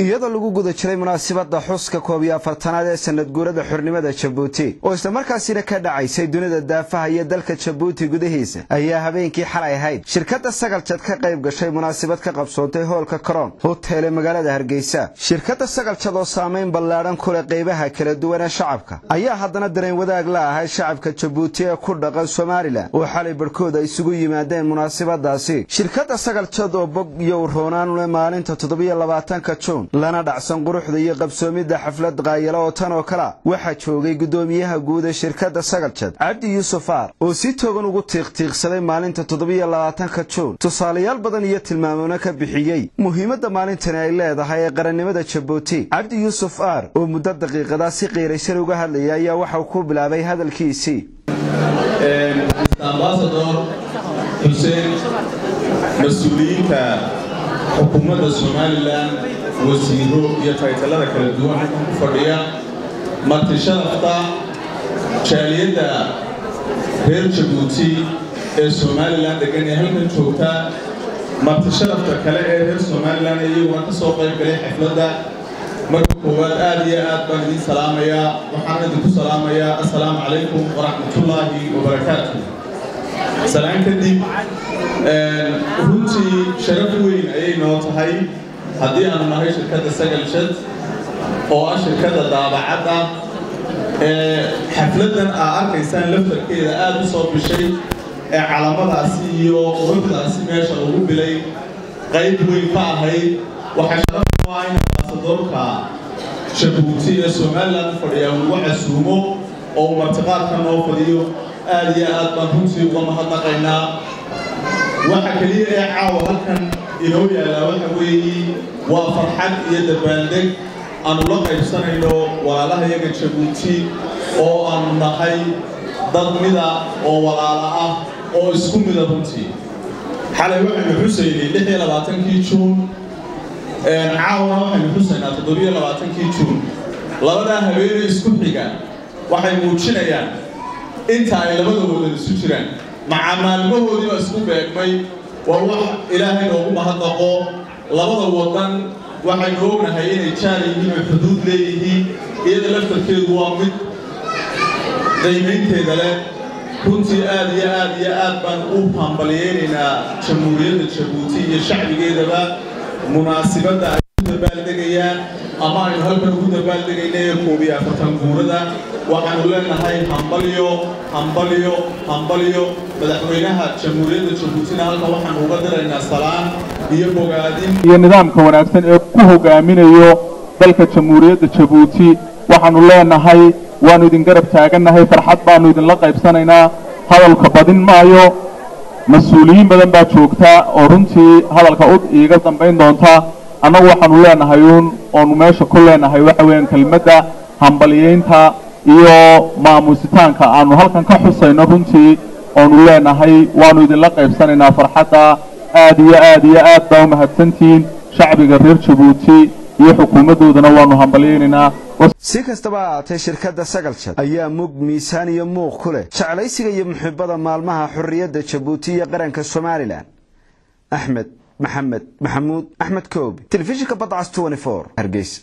iyadoo lagu guda jiray munaasabadda xuska koob iyo afartanaad ee sanad guurada xornimada jabuuti oo islamarkaasina ka dhacaysay dunida daafaha iyo dalka jabuuti gudihiisa ayaa habeenkii xalay ahayd. Shirkadda sagaljad ka qayb gashay munaasabad ka qabsoontay hoolka karoon hoteele magaalada hargeysa. Shirkadda sagaljad oo saamayn ballaadhan ku leh qaybaha kala duwan ee shacabka ayaa haddana dareen wadaag la ahay shacabka jabuuti ee ku dhaqan somalilan oo xalay barhkooda isugu yimaadeen munaasabadaasi shirkadda sagaljad oo bog iyo roonaan leh maalinta toddobiyo labaatanka juun lana dhacsan quruxda iyo qabsoomidda xaflad qaayala oo tan oo kalea waxaa joogay guddoomiyaha guud ee shirkadda sagaljad cabdi yuusuf aar oo si togan ugu tiiqtiiqsaday maalinta toddobiyo labaatanka juun tusaalayaal badan iyo tilmaamona ka bixiyey muhiimadda maalintani ay leedahay ee qarannimada jabuuti cabdi yuusuf aar oo muddo daqiiqadaa si qiiraysan uga hadlayay ayaa waxauu ku bilaabay hadalkiisii. Ambasador xuseen mas'uuliyiinta xukuumadda somalilan wasiiro iyo taytalada kala duwan ku fadhiya marti sharafta jaaliyadda reer jabuuti ee somalilan degan ee halkan joogta marti sharafta kale ee reer somalilan iyaguna ka soo qayb galay xafladda marka koowaad aad iyo aad baan idiin salaamayaa waxaan idinku salaamayaa assalaamu calaykum waraxmatullaahi wabarakaatu salaan kadib runtii sharaf weyn ayay noo tahay haddii aanu nahay shirkadda sagaljad oo ah shirkadda daabacadda ee xafladdan aa arkaysaan laftarkeeda aad u soo bishay ee calamadaasi iyo quruxdaasi meesha ugu bilay qayb weyn ka ahayd waxaa sharaf in ambaasadoorka jabuuti ee somalilan fadhiyaa ugu casuumo oo uu martiqaadka noo fadhiyo aad iyo aad baan runtii uga mahadnaqaynaa waxa keliya ee caawa halkan inoo yaallaa waxa weeye waa farxad iyo dabaaldeg aanu la qaybsanayno walaalaha yaga jabuuti oo aanu nahay dad mida oo walaala ah oo isku mida runtii xalay waxaynu xusaynay lix iyo labaatankii juun caawana waxaynu xusaynaa toddobiyo labaatankii juun labadaa habeenay isku xiga waxay muujinayaan inta ay labada wadan isu jiraan. Maca maalmahoodiiba isku beegmay. Waa wax ilaahay noogu mahadnaqo. Labada wadan waxaynu ognahay inay jaar yihiin oo xuduud leeyihiin. Iyada laftarkeedu waa mid qiimaynteeda leh. Runtii aad iyo aad iyo aad baan u hambalyeynaynaa jamhuuriyadda jabuuti iyo shacbigeedaba munaasibadda dabaaldegayaan ama aynu halkan ugu dabaaldegaynay koob iyo afartan guurada waxaanu leenahay hambalyo hambalyo hambalyo madaxweynaha jamhuuriyadda jabuutina halkan waxaanu uga diraynaa salaan iyo bogaadin. Iyo nidaamka wanaagsan ee ku hogaaminayo dalka jamhuuriyadda jabuuti waxaanu leenahay waannu idin garab taagannahay farxad baannu idinla qaybsanaynaa. Hadalka badin maayo mas'uuliyiin badan baa joogta oo runtii hadalka u iiga dambayn doonta annagu waxaanu leenahay uun oonu meesha ku leenahay waxa weeyaan kelmadda hambaliyeynta iyo maamuusitaanka aanu halkan ka xusayno runtii oonu leenahay waannu idinla qaybsanaynaa farxadda. Aad iyo aad iyo aad baa u mahadsantihiin shacbiga reer jabuuti iyo xukuumaddoodana waannu hambalyeynaynaa si kastaba ha ahaatee shirkadda sagaljad ayaa mug miisaan iyo muuq ku leh jeclaysiga iyo muxibada maalmaha xorriyadda jabuuti iyo qaranka somalilan axmed maxamed maxamuud axmed koobi telefishinka badcas hargeysa